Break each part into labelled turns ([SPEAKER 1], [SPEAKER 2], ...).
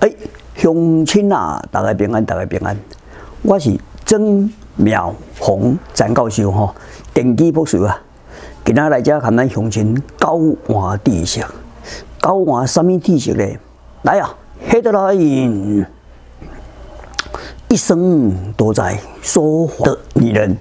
[SPEAKER 1] 哎，乡亲啊，大家平安，大家平安。我是曾妙红张教授吼，电机博士啊。今仔来遮，看咱乡亲交换知识，交换什么知识咧？来啊，黑得来，一生都在说谎的女人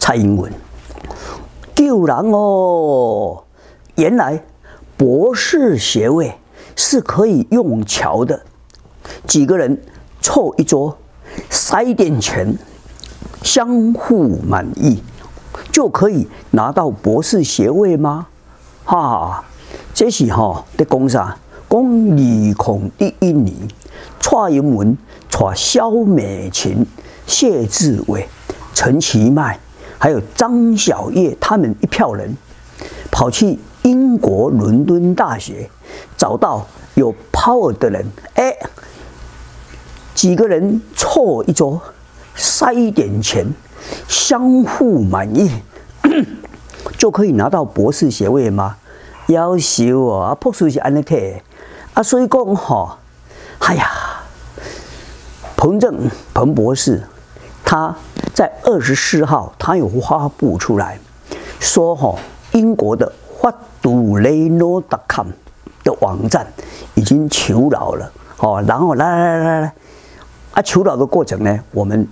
[SPEAKER 1] 蔡英文救人哦！原来博士学位是可以用桥的。几个人凑一桌，塞点钱，相互满意，就可以拿到博士学位吗？哈，这是哈在讲啥？讲二孔第一年，蔡英文、蔡萧美琴、谢志伟、陈其迈，还有张小叶他们一票人，跑去英国伦敦大学，找到有 power 的人，哎。几个人凑一桌，塞一点钱，相互满意，就可以拿到博士学位吗？要求啊，博士是安尼睇，啊，所以讲哈，哎呀，彭正彭博士，他在二十四号，他有发布出来，说哈，英国的 whatdoleyno.com 的网站已经求饶了，哦，然后来来来来来。啊，求饶的过程呢，我们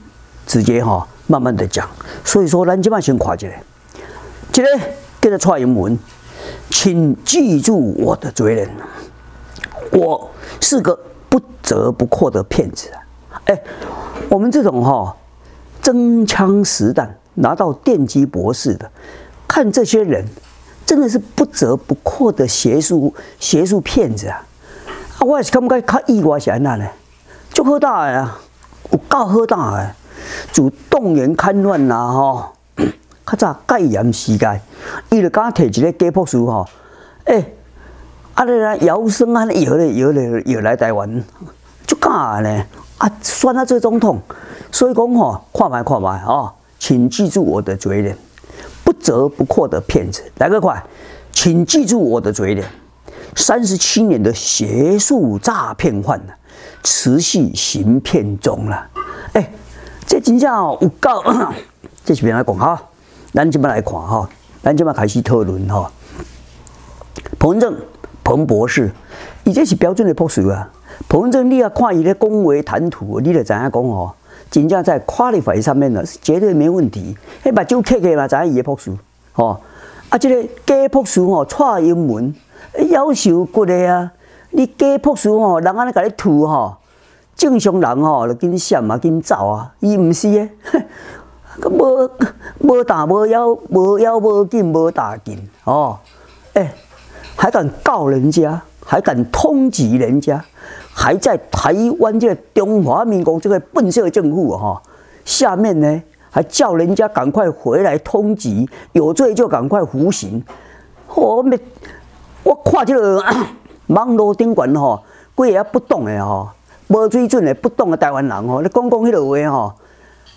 [SPEAKER 1] 直接哈慢慢的讲。所以说，咱今晚先夸起来。今天跟着蔡英文，请记住我的责任。我是个不折不扣的骗子。哎，我们这种哈真枪实弹拿到电机博士的，看这些人真的是不折不扣的学术学术骗子啊！啊，我也是感觉较意外是安那呢？就好大啊，有够好大诶！就动员戡乱啦吼，较早戒严时代，伊就敢摕一个假博士吼，诶，啊咧来摇身啊摇咧摇咧摇来台湾，就敢咧啊选啊做总统，所以讲吼，看卖看卖哦，请记住我的嘴脸，不折不扣的骗子，来个快，请记住我的嘴脸，三十七年的邪术诈骗犯呢。持续行骗中了，哎，这真正有够，这是边来讲哈？咱这边来看哈，咱这边开始讨论哈。彭正彭博士，伊这是标准的博士啊。彭正，你要看伊的恭维谈吐，你就知影讲哦，真正在 qualify 上面呢是绝对没问题。迄目睭刻起嘛，知影伊的博士，吼啊，这个假博士哦，蔡英文，夭寿骨的啊。你假朴素吼，人安尼甲你吐吼，正常人吼就紧闪啊，紧走啊，伊毋是诶，无无大无腰，无腰无劲，无大劲哦，哎，还敢告人家，还敢通缉人家，还在台湾这个中华民国这个笨色政府哈下面呢，还叫人家赶快回来通缉，有罪就赶快服刑，我没，我看这个。网络顶悬吼，几个不懂的吼，无水准的不懂的台湾人吼，你讲讲迄落话吼，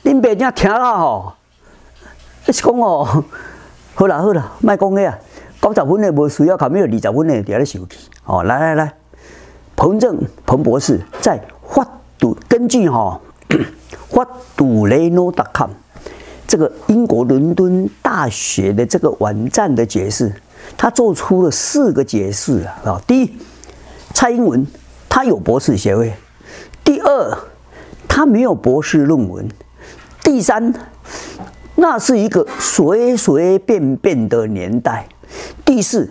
[SPEAKER 1] 恁爸正听啦吼，一是讲哦，好啦好啦，莫讲个啊，九十分的无需要，后面有二十分的伫遐咧受气。哦，来来来，彭正彭博士在发读根据哈 发读雷诺 .com 这个英国伦敦大学的这个网站的解释。他做出了四个解释啊！第一，蔡英文他有博士学位；第二，他没有博士论文；第三，那是一个随随便便的年代；第四，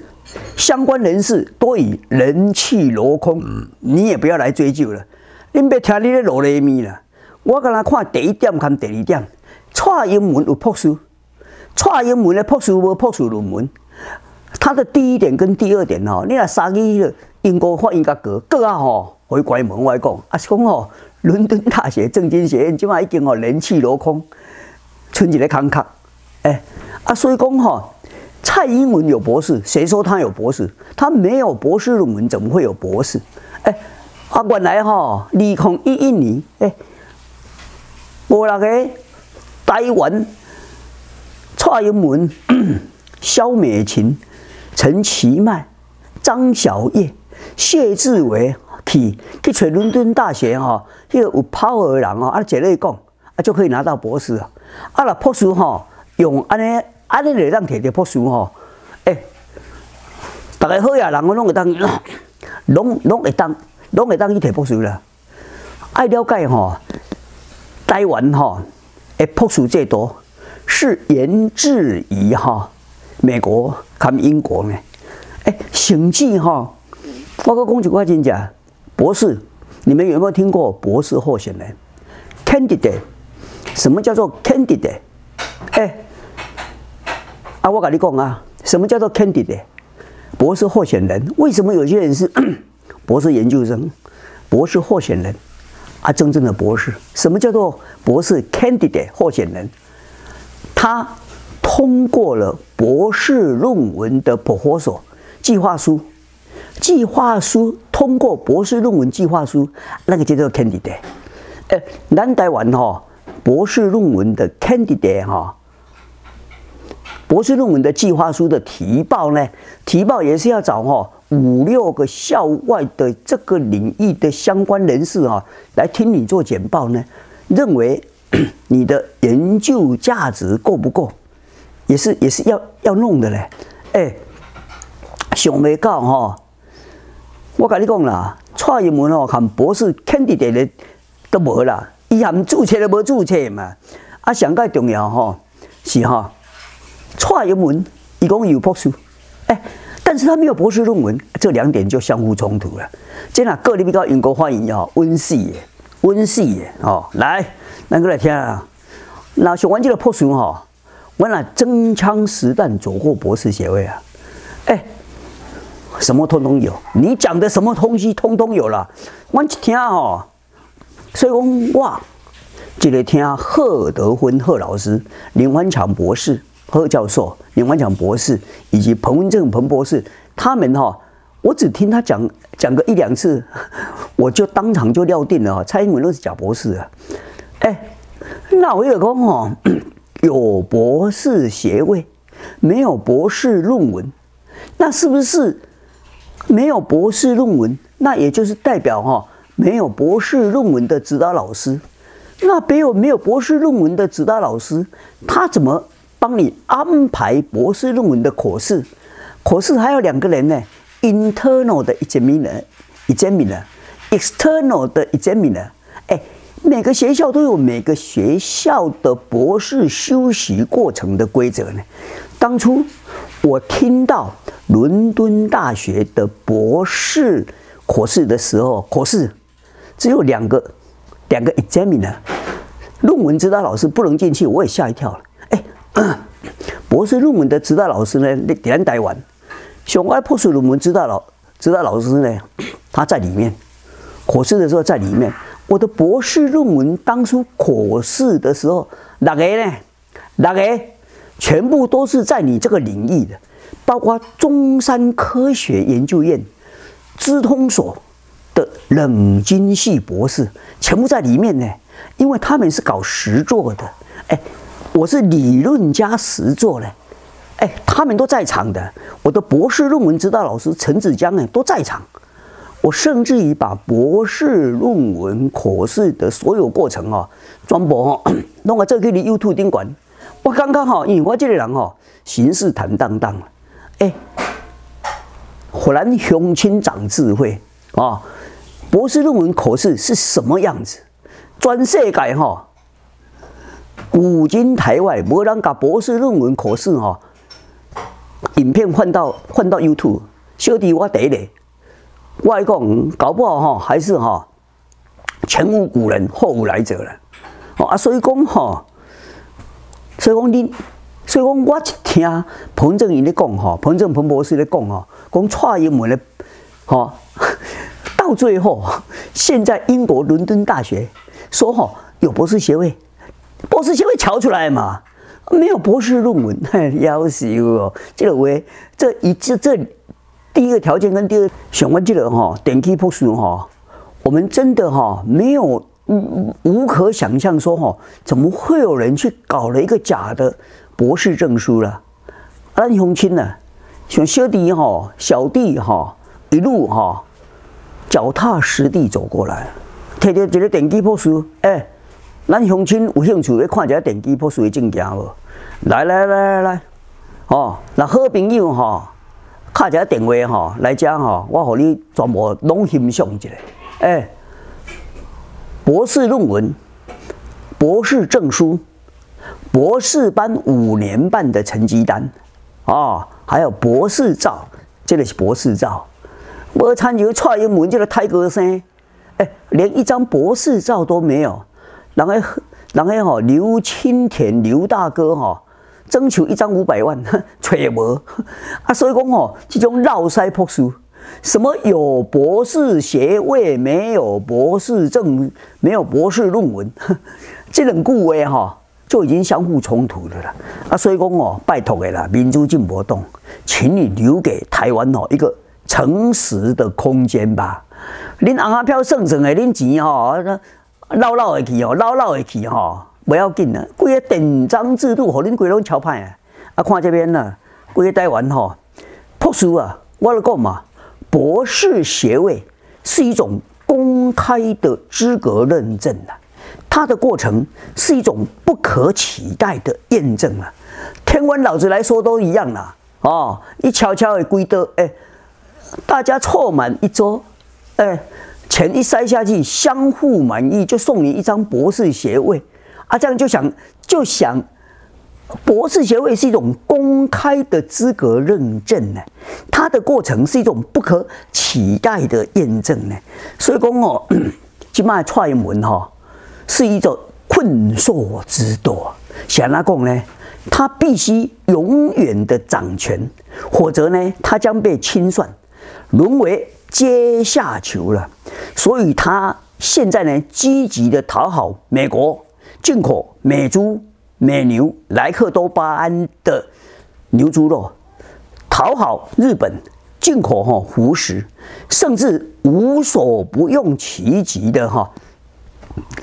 [SPEAKER 1] 相关人士都已人气落空，你也不要来追究了。你别听你的罗雷咪了，我跟他看第一点，看第二点。蔡英文有博士，蔡英文的博士无博士论文。他的第一点跟第二点哦，你若三个英国发音甲过，过啊吼，回关门我讲，啊是讲吼，伦敦大学政经学院即马已经吼人气落空，剩一个空壳，哎，啊所以讲吼，蔡英文有博士，谁说他有博士？他没有博士论文，怎么会有博士？哎，啊原来吼，二零一一年，哎，无那个台湾蔡英文、萧美琴。陈其迈、张小燕、谢志伟去去找伦敦大学哈，迄个有 power 的人哦，啊，一类讲，啊就可以拿到博士啊。啊，那博士哈，用安尼安尼来当摕着博士哈，诶，大家好呀，人我拢会当，拢拢会当，拢会当去摕博士啦。爱了解哈，台湾哈，诶，博士制度是源自于哈美国跟英国呢。哎，甚至哈，我讲讲一句真正，博士，你们有没有听过博士候选人？Candidate，什么叫做 Candidate？哎，啊，我跟你讲啊，什么叫做 Candidate？博士候选人，为什么有些人是 博士研究生、博士候选人啊？真正的博士，什么叫做博士 Candidate 候选人？他通过了博士论文的 proposal 计划书。计划书通过博士论文计划书，那个叫做 candidate。哎，南台湾哈博士论文的 candidate 哈，博士论文的计划书的提报呢，提报也是要找哈五六个校外的这个领域的相关人士哈来听你做简报呢，认为 你的研究价值够不够，也是也是要要弄的嘞。哎，想未到哈。我跟你讲啦，蔡英文哦，含博士 candidate 都无啦，伊含注册都无注册嘛。啊，上介重要吼是哈，蔡英文伊讲有博士，哎，但是他没有博士论文，这两点就相互冲突了。这哪个你比较英国欢迎哦，温系的，温系的哦，来，咱过来听啊。那上完这个博士吼，我那真枪实弹走过博士学位啊，哎。什么通通有，你讲的什么东西通通有了。我一听哦，所以讲哇，就来听贺德芬贺老师、林万强博士、贺教授、林万强博士以及彭文正彭博士，他们哈，我只听他讲讲个一两次，我就当场就料定了，蔡英文都是假博士啊。哎，那我有讲哦，有博士学位，没有博士论文，那是不是？没有博士论文，那也就是代表哈，没有博士论文的指导老师。那没有没有博士论文的指导老师，他怎么帮你安排博士论文的考试？考试还有两个人呢，internal 的 examiner，examiner，external 的 examiner。每个学校都有每个学校的博士修习过程的规则呢。当初我听到。伦敦大学的博士考试的时候，考试只有两个两个 examiner，论文指导老师不能进去，我也吓一跳了。哎，博士论文的指导老师呢？那点台湾，小外博士论文指导老指导老师呢？他在里面，考试的时候在里面。我的博士论文当初考试的时候，哪个呢？哪个全部都是在你这个领域的。包括中山科学研究院、资通所的冷金系博士，全部在里面呢。因为他们是搞实作的，哎，我是理论加实作的，哎，他们都在场的。我的博士论文指导老师陈子江呢都在场。我甚至于把博士论文考试的所有过程啊，全部哈弄个这个你 YouTube 顶管。我刚刚哈，因为我这个人哈，行事坦荡荡。哎，忽然雄心长智慧啊！博士论文考试是什么样子？全世界哈，古今台外无人把博士论文考试哈，影片换到换到 YouTube，小弟我第一个，我讲搞不好哈，还是哈前无古人后无来者了。哦啊，所以讲哈，所以讲你。所以讲，我一听彭正英咧讲吼，彭正彭博士咧讲吼，讲蔡英文咧，吼，到最后，现在英国伦敦大学说吼有博士学位，博士学位瞧出来嘛，没有博士论文，要死哦！这个为这一这这第一个条件跟第二，想问这个哈，点击博士哈，我们真的哈没有无无可想象说哈，怎么会有人去搞了一个假的？博士证书了，咱乡亲呢，像小弟哈、小弟哈，一路哈，脚踏实地走过来，摕着一个电机博士，哎，咱乡亲有兴趣要看一下电机博士的证件无？来来来来来，哦，那好朋友吼，敲一下电话吼，来遮吼，我互你全部拢欣赏一下，哎，博士论文、博士证书、博士班五年半的成绩单，啊，还有博士照，这个是博士照。我参加蔡英文这个太歌生，哎，连一张博士照都没有。人家人家吼刘青田刘大哥吼，征求一张五百万，找无啊。所以讲吼，这种绕塞博士，什么有博士学位，没有博士证，没有博士论文，这两句话哈，就已经相互冲突了啦。啊，所以讲哦，拜托的啦，民主进步党，请你留给台湾哦一个。诚实的空间吧，恁红阿票算算的，恁钱吼，捞捞的去哦，捞捞的去吼，不要紧啊。规个典章制度，互恁规拢超歹啊！啊，看这边呢，规个台湾吼，博士啊，我来讲嘛，博士学位是一种公开的资格认证啊，它的过程是一种不可取代的验证啊。天文老子来说都一样啦，哦，一悄悄的规得哎。大家凑满一桌，哎，钱一塞下去，相互满意，就送你一张博士学位啊！这样就想就想，博士学位是一种公开的资格认证呢，它的过程是一种不可取代的验证呢。所以讲哦，今麦蔡英文哈是一种困兽之多，想哪讲呢？他必须永远的掌权，否则呢，他将被清算。沦为阶下囚了，所以他现在呢，积极的讨好美国，进口美猪、美牛、莱克多巴胺的牛猪肉，讨好日本，进口哈胡食，甚至无所不用其极的哈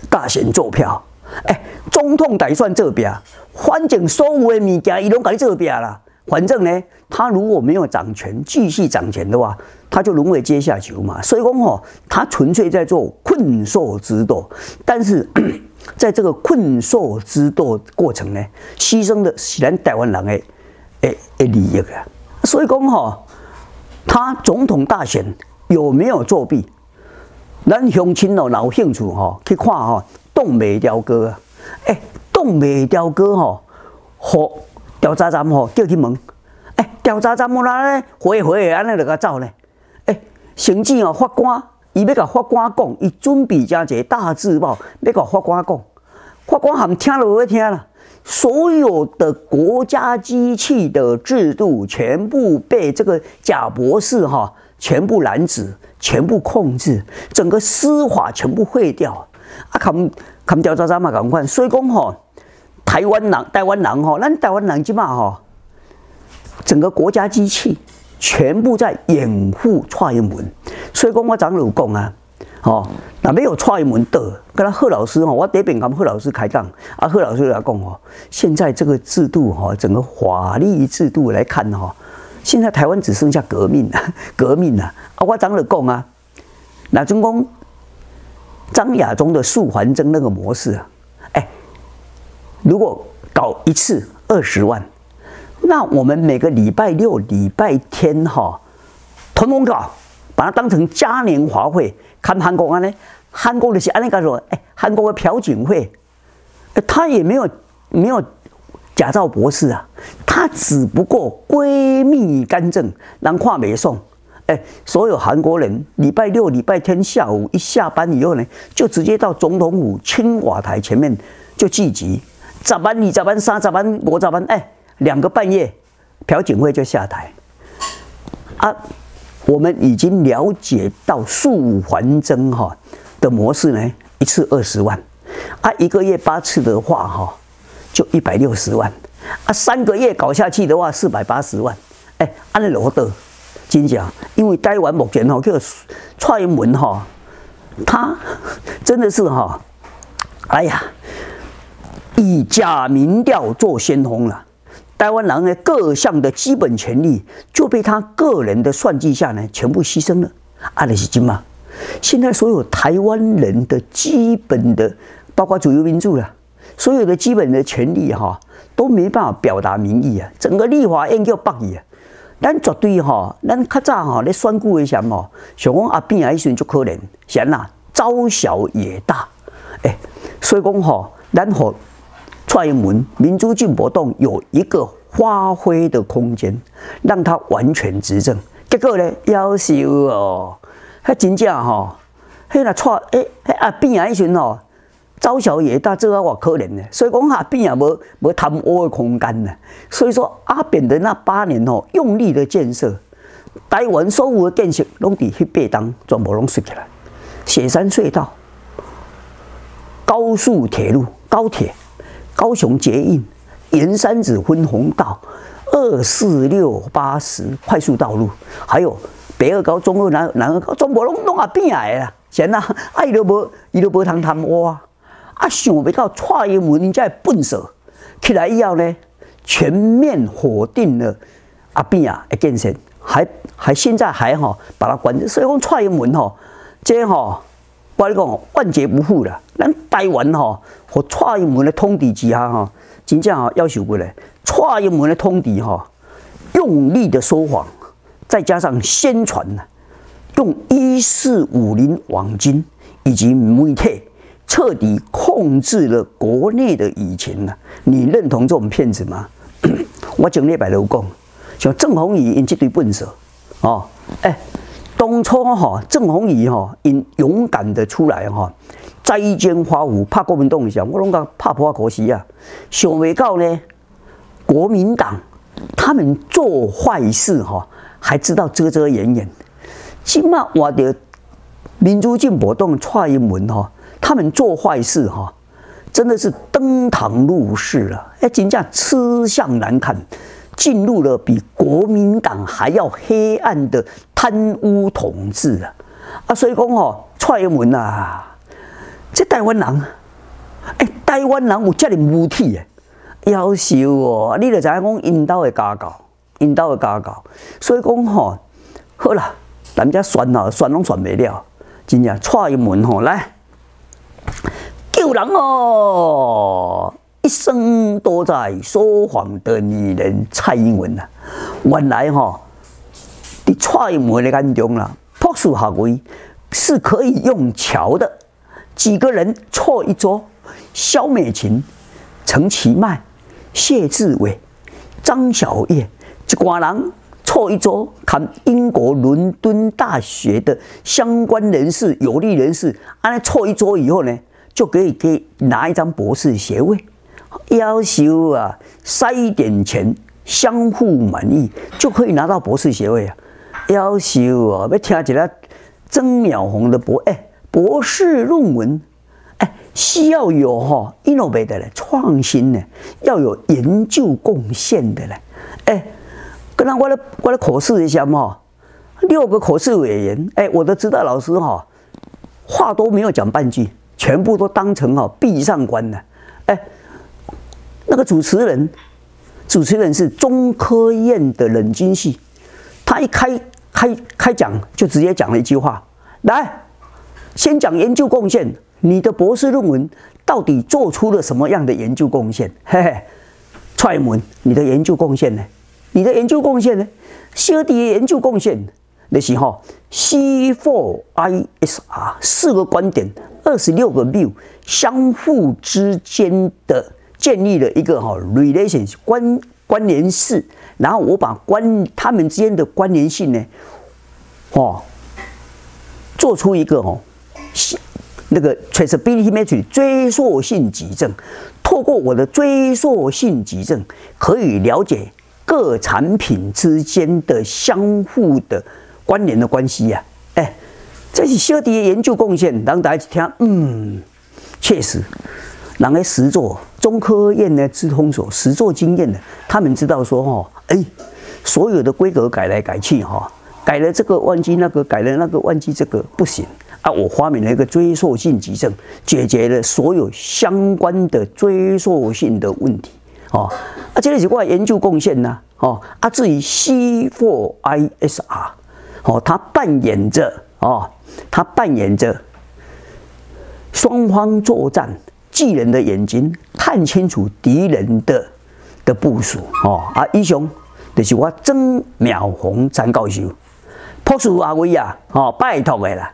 [SPEAKER 1] 大选做票。哎，中统打算这边，反正所有的物件伊拢改这边啦。反正呢，他如果没有掌权，继续掌权的话，他就沦为阶下囚嘛。所以讲吼，他纯粹在做困兽之斗。但是在这个困兽之斗过程呢，牺牲的是咱台湾人的诶诶利益啊。所以讲吼，他总统大选有没有作弊？咱乡亲哦，老兴趣吼去看吼，东北雕哥啊，诶，东北雕哥吼好。调查站吼叫去问，诶，调查站无啦咧，回回安尼就甲走咧，诶，甚至哦法官伊要甲法官讲，伊准备加一个大字报要甲法官讲，法官含听了要听啦，所有的国家机器的制度全部被这个贾博士哈全部拦止，全部控制，整个司法全部废掉，啊，看看调查站嘛，赶快，所以讲吼。台湾人，台湾人吼，咱台湾人即嘛吼，整个国家机器全部在掩护蔡英文，所以讲我长老讲啊，吼，那没有蔡英文的，跟他贺老师吼，我第一遍跟贺老师开讲，啊，贺老师来讲吼，现在这个制度哈，整个法律制度来看哈，现在台湾只剩下革命了，革命了，啊，我长老讲啊，那中共张亚中的素还真那个模式啊。如果搞一次二十万，那我们每个礼拜六、礼拜天哈，通通搞，把它当成嘉年华会。看韩国安呢，韩国的是安尼讲说，哎，韩国的朴槿惠，她也没有没有假造博士啊，她只不过闺蜜干政，人看没送。哎，所有韩国人礼拜六、礼拜天下午一下班以后呢，就直接到总统府青瓦台前面就聚集。早班、你早班、三早班、我早班，哎，两个半夜，朴槿惠就下台。啊，我们已经了解到速还真哈的模式呢，一次二十万，啊，一个月八次的话哈，就一百六十万，啊，三个月搞下去的话，四百八十万，哎，安尼罗德，真讲，因为台湾目前哈，这个蔡英文哈，他真的是哈，哎呀。以假民调做先锋了，台湾人的各项的基本权利就被他个人的算计下呢，全部牺牲了。阿里是金嘛？现在所有台湾人的基本的，包括主流民主啊，所有的基本的权利哈，都没办法表达民意啊。整个立法院叫北意啊，咱绝对哈，咱较早哈咧选举的时候，想讲阿扁啊，时阵就可能，先呐，朝小野大，哎，所以讲哈，咱和蔡英文民主进步党有一个发挥的空间，让他完全执政。结果呢，夭寿哦，迄真正吼，迄若蔡诶，迄阿扁啊，迄阵吼，招小野大，这啊我可怜呢。所以讲阿扁也无无贪污的空间呢。所以说阿扁的那八年吼，用力的建设，台湾所有的建设拢伫迄八当全部拢竖起来，雪山隧道、高速铁路、高铁、高雄捷运、沿山子分洪道。二四六八十快速道路，还有北二高、中二南南二高，全部拢拢啊变来啦！现呐，啊伊都无，伊都无通贪污啊！啊，想不到蔡英文人家笨手起来以后呢，全面否定了阿变啊的建设，还还现在还哈把他关，所以讲蔡英文吼，这吼我你讲万劫不复了。咱台湾吼和蔡英文的通敌之下吼，真正吼要求过来。蔡英文的通敌哈，用力的说谎，再加上宣传呢，用一四五零网金以及媒体彻底控制了国内的舆情呢。你认同这种骗子吗？我整礼拜都讲，像郑鸿仪因这堆笨手哦，哎，当初哈郑鸿仪哈因勇敢的出来哈，摘尖花舞怕国民党一下，我拢讲怕破可惜啊，想未到呢。国民党他们做坏事哈，还知道遮遮掩掩。起码我的民主进步党蔡英文哈，他们做坏事哈，真的是登堂入室了。哎，真正吃相难看，进入了比国民党还要黑暗的贪污统治啊！啊，所以讲哦，蔡英文呐，这台湾人，哎，台湾人有这么无体诶。夭寿哦，你就知影讲引导的家教，引导的家教，所以讲吼，好啦，咱家算哦，算拢算袂了，真正蔡英文吼来救人哦，一生都在说谎的女人蔡英文呐，原来吼，伫蔡英文的眼中啦，朴素行为是可以用桥的，几个人错一桌，萧美琴、陈其迈。谢志伟、张小燕一挂人坐一桌，看英国伦敦大学的相关人士、有利人士，安尼坐一桌以后呢，就可以给拿一张博士学位。要求啊，塞一点钱，相互满意，就可以拿到博士学位啊。要求啊，要听起来曾淼红的博哎博士论文。需要有哈 innovate 的，创新的，要有研究贡献的嘞。哎，跟他我来我来考试一下嘛，六个考试委员，哎，我的指导老师哈，话都没有讲半句，全部都当成哈闭上关了。哎，那个主持人，主持人是中科院的冷军系，他一开开开讲就直接讲了一句话，来，先讲研究贡献。你的博士论文到底做出了什么样的研究贡献？嘿嘿，踹门，你的研究贡献呢？你的研究贡献呢？小弟的研究贡献那是哈 C4ISR 四个观点，二十六个 view 相互之间的建立了一个哈 relation 关关联式，然后我把关他们之间的关联性呢，哦，做出一个哦。那个 traceability matrix 追溯性集证，透过我的追溯性集证，可以了解各产品之间的相互的关联的关系呀。哎，这是小弟的研究贡献，让大家去听，嗯，确实，然后实做中科院呢，资通所实做经验的，他们知道说，哈，哎，所有的规格改来改去，哈，改了这个忘记那个，改了那个忘记这个，不行。啊，我发明了一个追溯性急症，解决了所有相关的追溯性的问题。哦，啊，这个是我研究贡献呢。哦，啊，至于 C4ISR，哦，它扮演着哦，他扮演着双方作战巨人的眼睛，看清楚敌人的的部署哦。啊，英雄就是我曾妙红张教授，朴树阿威啊，哦，拜托的啦，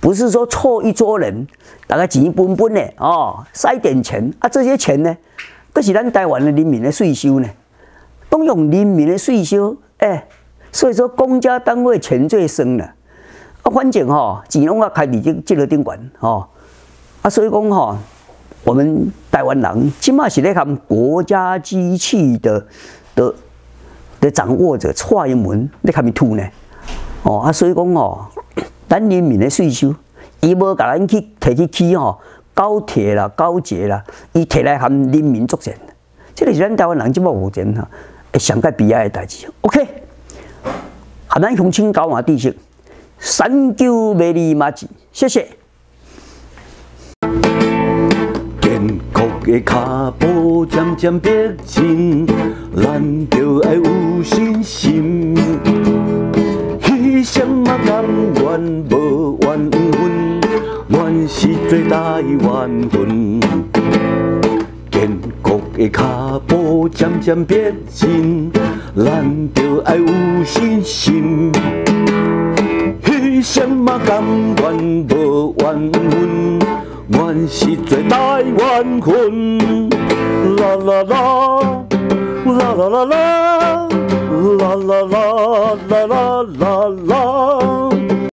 [SPEAKER 1] 不是说凑一桌人，大家钱分分的哦，塞点钱啊，这些钱呢，都是咱台湾的人民的税收呢，都用人民的税收，哎，所以说公家单位钱最深了。啊，反正吼，钱拢啊开伫这这个顶管吼，啊，所以讲吼，我们台湾人起码是咧含国家机器的的的掌握者，蔡英文咧含咪吐呢？哦，啊，所以讲哦，咱人民的税收，伊无甲咱去摕去起吼高铁啦、高捷啦，伊摕来含人民作战，这个是咱台湾人即摆目前哈，上个悲哀的代志。OK，含咱乡亲交换知识。三九美丽马吉，谢谢。
[SPEAKER 2] 的脚步渐渐逼近，咱就要有信心。牺牲嘛甘愿无怨恨，愿是最大缘分。建国的脚步渐渐逼近，咱就要有信心。什么甘愿无怨恨，愿是最大缘分。啦啦啦，啦啦啦啦，啦啦啦啦啦啦啦。